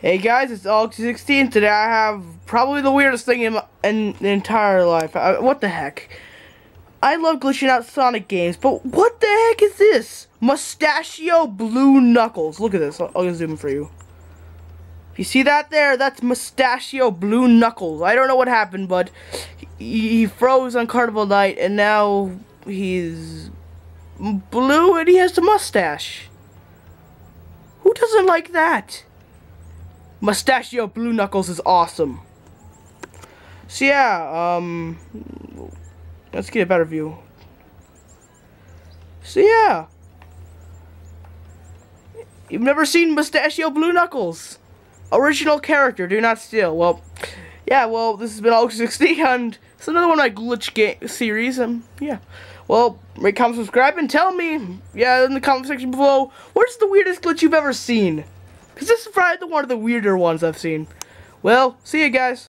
Hey guys, it's Alex16. Today I have probably the weirdest thing in, my, in the entire life. I, what the heck? I love glitching out Sonic games, but what the heck is this? Mustachio Blue Knuckles. Look at this. I'll, I'll zoom for you. You see that there? That's Mustachio Blue Knuckles. I don't know what happened, but he, he froze on Carnival Night, and now he's blue and he has a mustache. Who doesn't like that? Mustachio Blue Knuckles is awesome. So yeah, um, let's get a better view. So yeah, you've never seen Mustachio Blue Knuckles, original character, do not steal. Well, yeah, well, this has been Alex 60 and it's another one of my glitch game series. Um, yeah, well, rate, comment, subscribe, and tell me, yeah, in the comment section below, what's the weirdest glitch you've ever seen? Because this is probably one of the weirder ones I've seen. Well, see you guys.